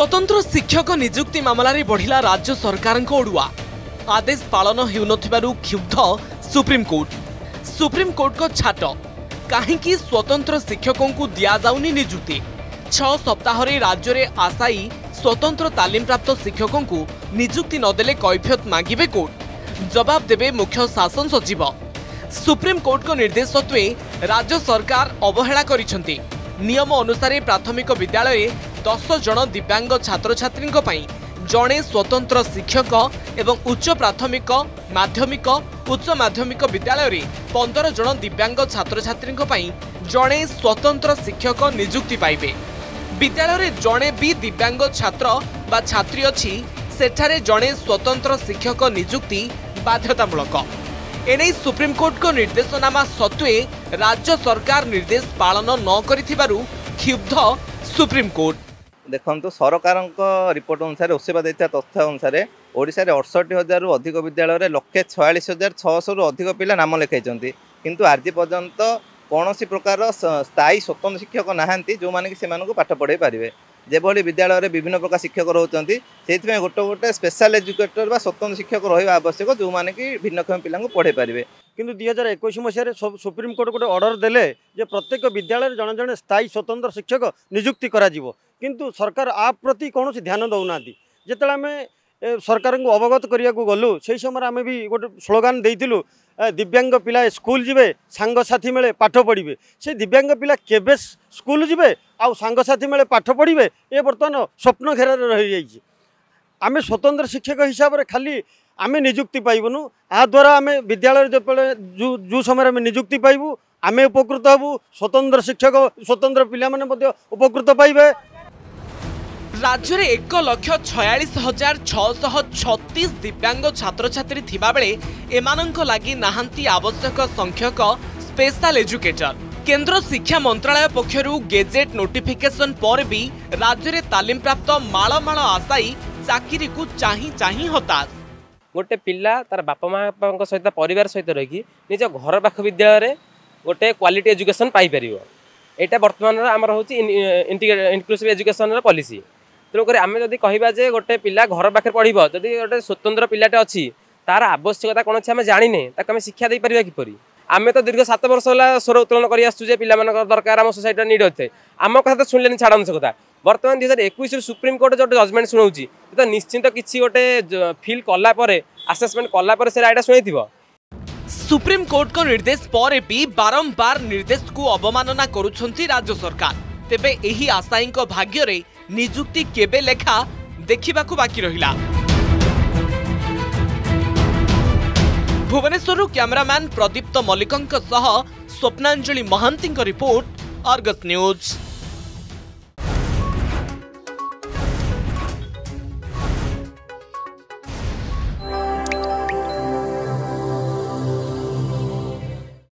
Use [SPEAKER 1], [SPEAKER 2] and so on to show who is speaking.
[SPEAKER 1] স্বতন্ত্র শিক্ষক নিযুক্তি মামলায় বড়া রাজ্য সরকার অড়ুয়া আদেশ পালন হেউ ক্ষুব্ধ সুপ্রিমকোর্ট সুপ্রিমকোর্ট ছাট কী স্বতন্ত্র শিক্ষক যাওনি নিযুক্তি ছ সপ্তাহরে রাজ্যের আশায়ী স্বতন্ত্র তালিমপ্রাপ্ত শিক্ষক নিযুক্তি নদেলে কৈফিয়ত মাগিবে কোর্ট জবাব দেবে মুখ্য শাসন সচিব সুপ্রিমকোর্ট নির্দেশ সত্ত্বে রাজ্য সরকার অবহেলা করেছেন নিয়ম অনুসারে প্রাথমিক বিদ্যালয়ে দশ জন দিব্যাঙ্গ ছাত্রছাত্রী জনে স্বতন্ত্র শিক্ষক এবং উচ্চ প্রাথমিক মাধ্যমিক উচ্চ মাধ্যমিক বিদ্যালয়ে পনের জন দিব্যাঙ্গ ছাত্রছাত্রী জনে স্বতন্ত্র শিক্ষক নিযুক্তি পাইবে বিদ্যালয়ে জনে বি দিব্যাঙ্গ ছাত্র বা ছাত্রী অছি সেঠারে জনে স্বতন্ত্র শিক্ষক নিযুক্তি বাধ্যতামূলক এনে সুপ্রিমকোর্টক নির্দেশনামা সত্ত্বে রাজ্য সরকার নির্দেশ পালন ন করে ক্ষুব্ধ সুপ্রিমকোর্ট
[SPEAKER 2] ଦେଖନ୍ତୁ ସରକାରଙ୍କ ରିପୋର୍ଟ ଅନୁସାରେ ଓସେବା ଦେଇଥିବା ତଥ୍ୟ ଅନୁସାରେ ଓଡ଼ିଶାରେ ଅଠଷଠି ହଜାରରୁ ଅଧିକ ବିଦ୍ୟାଳୟରେ ଲକ୍ଷେ ଛୟାଳିଶ ହଜାର ଛଅଶହରୁ ଅଧିକ ପିଲା ନାମ ଲେଖାଇଛନ୍ତି କିନ୍ତୁ ଆଜି ପର୍ଯ୍ୟନ୍ତ କୌଣସି ପ୍ରକାର ସ୍ଥାୟୀ ସ୍ୱତନ୍ତ୍ର ଶିକ୍ଷକ ନାହାନ୍ତି ଯେଉଁମାନେ କି ସେମାନଙ୍କୁ ପାଠ ପଢ଼ାଇ ପାରିବେ যেভাবে বিদ্যালয়ের বিভিন্ন প্রকার শিক্ষক রয়েছেন সেইপা গোটে গোটে স্পেশাল এজুকেটর বা স্বতন্ত্র শিক্ষক রহবা আবশ্যক যে কি ভিন্নক্ষম পিলা পড়াই পারে
[SPEAKER 3] কিন্তু দুই হাজার একুশ মশায় সুপ্রিমকোর্ট গোটে অর্ডর দেলে যে প্রত্যেক বিদ্যালয়ের জন জন স্থায়ী স্বতন্ত্র শিক্ষক নিযুক্তি করা কিন্তু সরকার আ প্রতি কৌশি ধ্যান দেউনা যেত আমি ସରକାରଙ୍କୁ ଅବଗତ କରିବାକୁ ଗଲୁ ସେହି ସମୟରେ ଆମେ ବି ଗୋଟେ ସ୍ଲୋଗାନ ଦେଇଥିଲୁ ଦିବ୍ୟାଙ୍ଗ ପିଲା ସ୍କୁଲ ଯିବେ ସାଙ୍ଗସାଥି ମେଳେ ପାଠ ପଢ଼ିବେ ସେ ଦିବ୍ୟାଙ୍ଗ ପିଲା କେବେ ସ୍କୁଲ ଯିବେ ଆଉ ସାଙ୍ଗସାଥି ମେଳେ ପାଠ ପଢ଼ିବେ ଏ ବର୍ତ୍ତମାନ ସ୍ୱପ୍ନ ଘେରାରେ ରହିଯାଇଛି ଆମେ ସ୍ୱତନ୍ତ୍ର ଶିକ୍ଷକ ହିସାବରେ ଖାଲି ଆମେ ନିଯୁକ୍ତି ପାଇବୁନୁ ଏହାଦ୍ୱାରା ଆମେ ବିଦ୍ୟାଳୟରେ ଯେତେବେଳେ ଯେଉଁ ସମୟରେ ଆମେ ନିଯୁକ୍ତି ପାଇବୁ ଆମେ ଉପକୃତ ହେବୁ ସ୍ୱତନ୍ତ୍ର ଶିକ୍ଷକ ସ୍ୱତନ୍ତ୍ର ପିଲାମାନେ ମଧ୍ୟ ଉପକୃତ ପାଇବେ
[SPEAKER 1] রাজ্যের এক লক্ষ ছয়াশ হাজার ছশহ ছতিশ দিব্যাঙ্গ ছাত্রছাত্রী থাকবে এমানক লাগি নাহান্তি আবশ্যক সংখ্যক স্পেশাল এজুকেটর কেন্দ্র শিক্ষা মন্ত্রালয় পক্ষর গেজেট নোটিফিকেসন পরে বি রাজ্যের তালিমপ্রাপ্ত মাল মাল আশায়ী চাকরি চাহি চাহি হতাশ
[SPEAKER 4] গোটে পিলা তার বাপা মাঙ্ক সহ পরিবার সহ রয়েকি নিজ ঘর পাখ বিদ্যালয়ের গোটে কোয়ালিটি এজুকেশন পাইপার এটা বর্তমানের আমার হচ্ছে ইনক্লুসিভ এজুকেশনের পলিসি তেমকি আমি যদি কহবা যে গোটে পিলা ঘর পাখে পড়ব যদি গোটে স্বতন্ত্র পিলাটে অছি তার আবশ্যকতা কোণ আছে আমি জাণিনে তাকে আমি শিক্ষা দিয়ে পারি কিপর আমি তো দীর্ঘ সাত বর্ষ হল স্বর উত্তোলন করে আসছু যে পিলা পিলামানকর দরকার আমার সোসাইটির নিড হচ্ছে আমার কথা তো শুনলেনি ছাড়ান সে কথা বর্তমান দুই হাজার সুপ্রিম সুপ্রিমকোর্ট যে জজমেন্ট শুনেছি তো নিশ্চিন্ত কিছু গোটে ফিল কলা পরে আসেসমেন্ট কলা পরে সে রায়টা শুনেইথিব
[SPEAKER 1] সুপ্রিম কোর্ট নির্দেশ পরে বি বারম্বার নির্দেশ निर्देश को अवमानना करुछंती राज्य सरकार तेबे एही आशायीଙ୍କ ନିଯୁକ୍ତି କେବେ ଲେଖା ଦେଖିବାକୁ ବାକି ରହିଲା ଭୁବନେଶ୍ୱରରୁ କ୍ୟାମେରାମ୍ୟାନ୍ ପ୍ରଦୀପ୍ତ ମଲ୍ଲିକଙ୍କ ସହ ସ୍ୱପ୍ନାଞ୍ଜଳି ମହାନ୍ତିଙ୍କ ରିପୋର୍ଟ ଅର୍ଗସ୍ ନ୍ୟୁଜ୍